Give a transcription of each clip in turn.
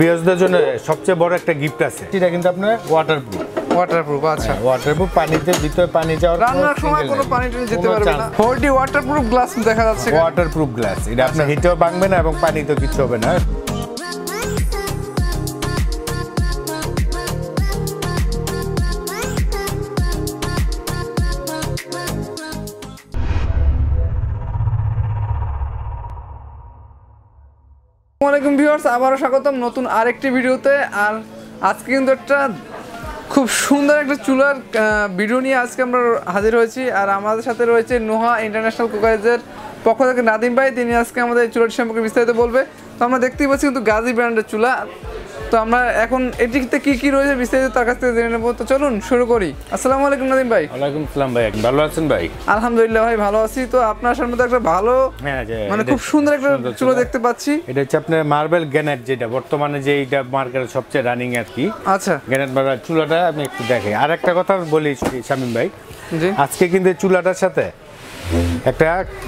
বিয়ার্সদের জন্য সবচেয়ে বড় একটা গিফট আছে। এটা কিন্তু আপনার ওয়াটারপ্রুফ ওয়াটারপ্রুফ আচ্ছা। ওয়াটারপ্রুফ পানিতে ভিতরে পানি যাওয়ার রান্নার সময় কোনো পানি টানি যেতে পারবে না। ফোরটি ওয়াটারপ্রুফ গ্লাস দেখা যাচ্ছে ওয়াটারপ্রুফ গ্লাস এটা আপনার হিটেও ভাঙবে না এবং পানিতে কিছু হবে না। আসসালামু ভিউর্স আবারও স্বাগতম নতুন আরেকটি ভিডিওতে। আর আজকে কিন্তু একটা খুব সুন্দর একটা চুলার ভিডিও নিয়ে আজকে আমরা হাজির হয়েছি। আর আমাদের সাথে রয়েছে নোহা ইন্টারন্যাশনাল কুকারেজের পক্ষ থেকে নাদিম ভাই, তিনি আজকে আমাদের চুলাটি সম্পর্কে বিস্তারিত বলবে। তো আমরা দেখতেই পাচ্ছি কিন্তু গাজী ব্র্যান্ডের চুলা। তো আমরা এখন এটিতে কি কি রয়েছে বিস্তারিত তার কাছ থেকে জেনে নেব। তো চলুন শুরু করি। আসসালামু আলাইকুম নাদিম ভাই। ওয়ালাইকুম সালাম ভাই ভালো আছেন ভাই? আলহামদুলিল্লাহ ভাই ভালো আছি। তো আপনার সামনে তো একটা ভালো হ্যাঁ মানে খুব সুন্দর একটা চুলা। দেখতে পাচ্ছি। এটা হচ্ছে আপনার মার্বেল গ্যানেট যেটা বর্তমানে যে এইটা মার্কেটে সবচেয়ে রানিং আর কি। আচ্ছা। গ্যানেট মার্বেল চুলাটা আমি একটু দেখাই আর একটা কথা বলি শামিম ভাই। জি। আজকে কিন্তু চুলাটার সাথে একটা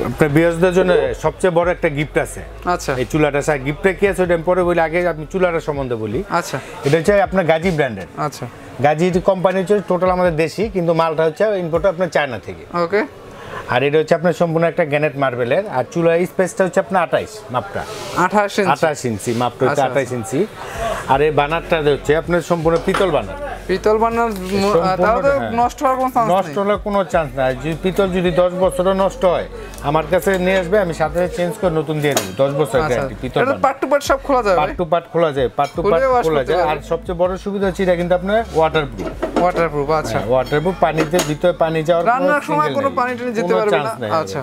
আপনার বিয়ার্সদের জন্য সবচেয়ে বড় একটা গিফট আছে। আচ্ছা। এই চুলাটার সাথে গিফটটা কি আছে ওটা পরে বলি আগে আমি চুলাটার সম্বন্ধে বলি। আচ্ছা। এটা হচ্ছে আপনার গাজী ব্র্যান্ডের আচ্ছা। গাজী কোম্পানি হচ্ছে টোটাল আমাদের দেশি কিন্তু মালটা হচ্ছে ইম্পোর্ট আপনার চায়না থেকে। ওকে আর এটা হচ্ছে আপনার সম্পূর্ণ একটা গ্যানেট মার্বেলের আর চুলার স্পেসটা হচ্ছে আপনার আঠাইশ মাপটা। আঠাশ আঠাশ ইঞ্চি মাপটা হচ্ছে আচ্ছা, আঠাইশ ইঞ্চি আর এই বানারটা হচ্ছে আপনার সম্পূর্ণ পিতল বানার। পিতল বানার তাও তো হ্যাঁ। নষ্ট হওয়ার কোনো চান্স নষ্ট হওয়ার হলে কোনো চান্স নাই। যদি পিতল যদি দশ বছরও নষ্ট হয় আমার কাছে নিয়ে আসবে আমি সাথে চেঞ্জ করে নতুন দিয়ে দেবো। দশ বছর গ্যারান্টি পিতল এটা পার্ট টু পার্ট সব খোলা যাবে? পার্ট টু পার্ট খোলা যায় পার্ট টু পার্ট খোলা যায়। আর সবচেয়ে বড় সুবিধা হচ্ছে এটা কিন্তু আপনার ওয়াটারপ্রুফ ওয়াটারপ্রুফ আচ্ছা। ওয়াটারপ্রুফ পানিতে ভিতরে পানি যাওয়ার রান্নার সময় কোনো নেই। পানি টানি যেতে পারবে না? আচ্ছা।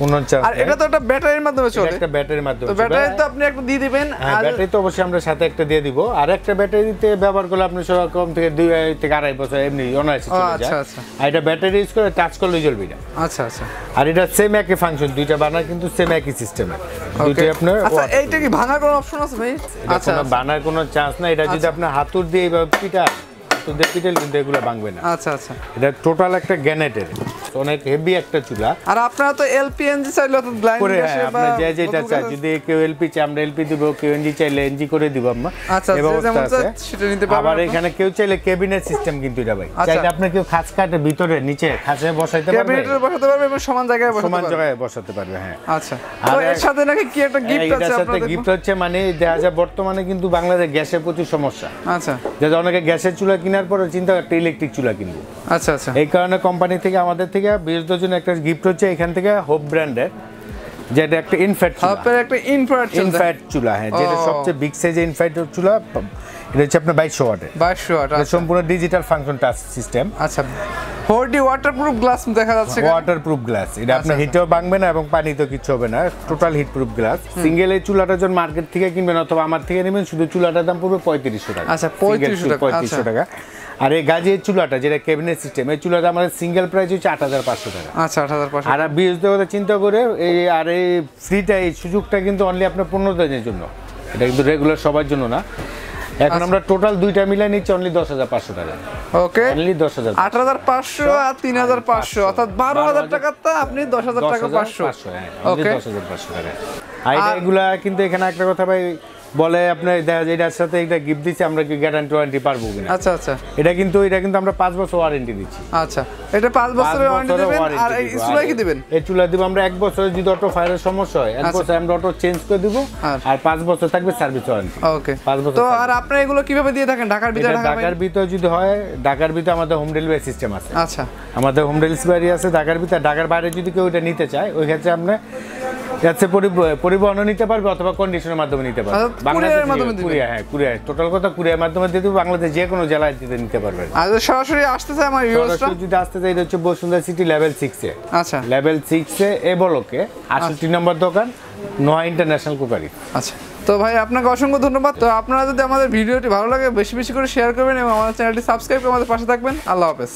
কোনো চান্স আর এটা তো একটা ব্যাটারির মাধ্যমে চলে। একটা ব্যাটারির মাধ্যমে তো ব্যাটারি তো আপনি একটু দিয়ে দিবেন হ্যাঁ আর ব্যাটারি তো অবশ্যই আমরা সাথে একটা দিয়ে দিব। আর একটা ব্যাটারিতে ব্যবহার করলে আপনি কম থেকে দুই থেকে আড়াই বছর এমনি অনায়াসে চলে আচ্ছা, যায়। আচ্ছা। আর এটা ব্যাটারি ইউজ করে টাচ করলে আচ্ছা আচ্ছা। আর এটা সেম একই ফাংশন দুইটা বানার কিন্তু সেম একই সিস্টেমে দুইটাই আপনার আচ্ছা এইটা কি ভাঙার কোনো অপশন আছে ভাই? আচ্ছা কোনো বানার কোনো চান্স না এটা যদি আচ্ছা। হাতুর দিয়ে এইভাবে পিটান হাতুর দিয়ে পিটাল কিন্তু এগুলো ভাঙবে না। আচ্ছা আচ্ছা। এটা টোটাল একটা গ্যানেটের। অনেক হেভি একটা চুলা। আর আপনারা তো এলপিএনজি চাইলে ব্লাইন্ড করে হ্যাঁ আপনার যে যেটা চাই যদি কেউ এলপি চাই আমরা এলপি দিব কেউ এনজি চাইলে এনজি করে দিব আমরা। আচ্ছা, যেমন সেটা নিতে পারবেন আবার এখানে কেউ চাইলে কেবিনেট সিস্টেম কিন্তু এটা ভাই। আচ্ছা। চাইলে আপনি কেউ খাস কাটে ভিতরে নিচে খাসে বসাইতে পারবে ক্যাবিনেটে বসাতে পারবে এবং সমান জায়গায় বসাতে সমান জায়গায় বসাতে পারবে হ্যাঁ। আচ্ছা। আর তো এর সাথে নাকি কি একটা গিফট আছে সাথে গিফট হচ্ছে মানে দেখা যায় বর্তমানে কিন্তু বাংলাদেশে গ্যাসের প্রচুর সমস্যা। আচ্ছা। যাতে অনেকে গ্যাসের চুলা কেনার পরে চিন্তা করে একটা ইলেকট্রিক চুলা কিনবো। আচ্ছা আচ্ছা। এই কারণে কোম্পানি থেকে আমাদের থেকে বিয়ের জন্য একটা গিফট হচ্ছে এখান থেকে হোপ ব্র্যান্ডের যেটা একটা ইনফ্যাট আপনার একটা ইনফ্রারেড ইনফ্যাট চুলা হ্যাঁ যেটা সবচেয়ে বিগ ইনফ্যাট চুলা এটা হচ্ছে আপনার বাইশশো ওয়াটের। বাইশশো ওয়াট সম্পূর্ণ ডিজিটাল ফাংশন টাচ সিস্টেম আচ্ছা ওয়াটারপ্রুফ গ্লাস দেখা যাচ্ছে গ্লাস এটা আপনার আচ্ছা। হিটেও ভাঙবে না এবং পানিতেও কিছু হবে না total heat proof glass single এই চুলাটা যখন মার্কেট থেকে কিনবেন অথবা আমার থেকে নেবেন শুধু চুলাটার দাম পড়বে পঁয়ত্রিশশো টাকা। আচ্ছা, Single 3500 চুল, টাকা, 3500 আচ্ছা। টাকা। আর এই গাজের চুলাটা যেটা ক্যাবিনেট সিস্টেম এই চুলাটা আমাদের সিঙ্গেল প্রাইস হচ্ছে আট হাজার পাঁচশো টাকা। আচ্ছা আট হাজার পাঁচশো আর বিএসদের কথা চিন্তা করে এই আর এই ফ্রিটা এই সুযোগটা কিন্তু অনলি আপনার পনেরো দিনের জন্য। এটা কিন্তু রেগুলার সবার জন্য না। এখন আচ্ছা। আমরা টোটাল দুইটা মিলাই নিচ্ছি অনলি দশ হাজার পাঁচশো টাকা। ওকে অনলি দশ হাজার আট হাজার পাঁচশো আর তিন হাজার পাঁচশো অর্থাৎ বারো হাজার টাকার তা আপনি দশ হাজার টাকা পাঁচশো ওকে ওকে দশ হাজার পাঁচশো টাকা। আর- এগুলা কিন্তু এখানে একটা কথা ভাই বলে আপনার দেখা যায় এটার সাথে এটা গিফট দিচ্ছি আমরা কি গ্যারান্টি ওয়ারেন্টি পারব কিনা? আচ্ছা আচ্ছা। এটা কিন্তু এটা কিন্তু আমরা পাঁচ বছর ওয়ারেন্টি দিচ্ছি। আচ্ছা। এটা পাঁচ পাঁচ বছরের ওয়ারেন্টি দেবেন আর এই। চুলাই কি দিবেন? এই চুলা দিব আমরা এক বছরে যদি অটো ফায়ারের সমস্যা হয় এক আচ্ছা। বছর আমরা অটো চেঞ্জ করে দিব আর- আর পাঁচ বছর থাকবে সার্ভিস ওয়ারেন্টি ওকে পাঁচ বছর তো আর আপনারা এগুলো কীভাবে দিয়ে থাকেন? ঢাকার ভিতরে ঢাকা ঢাকার ভিতরে যদি হয় ঢাকার ভিতরে আমাদের হোম ডেলিভারি সিস্টেম আছে। আচ্ছা। আমাদের হোম ডেলিভারি আছে ঢাকার ভিতরে। ঢাকার বাইরে যদি কেউ এটা নিতে চায় ওই ক্ষেত্রে আপনি যাচ্ছে পরিবহনও নিতে পারবে অথবা কন্ডিশনের মাধ্যমে নিতে পারবে। courier-এর মাধ্যমে? কুরিয়ার হ্যাঁ কুরিয়ার। টোটাল কথা কুরিয়ার মাধ্যমে বাংলাদেশ যে কোনো জেলায় দিতে নিতে পারবেন আর সরাসরি আসতে চায় আমার যদি আসতে চাই এটা হচ্ছে বসুন্ধরা সিটি লেভেল সিক্সে আচ্ছা। লেভেল সিক্সে এ বলকে আটষট্টি নম্বর দোকান নোয়া ইন্টারন্যাশনাল কুকারি আচ্ছা। তো ভাই আপনাকে অসংখ্য ধন্যবাদ। তো আপনারা যদি আমাদের ভিডিওটি ভালো লাগে বেশি বেশি করে শেয়ার করবেন এবং আমাদের চ্যানেলটি সাবস্ক্রাইব করে আমাদের পাশে থাকবেন। আল্লাহ হাফেজ।